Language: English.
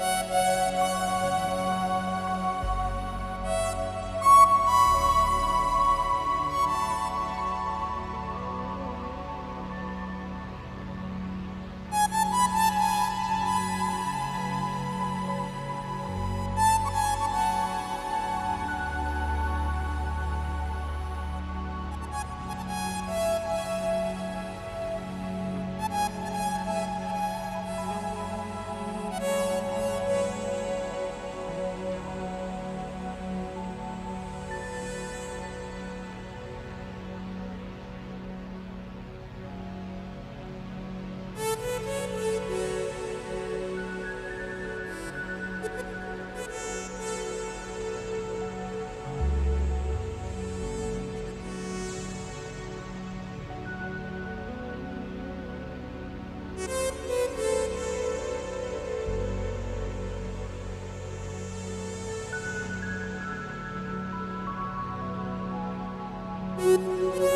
You Música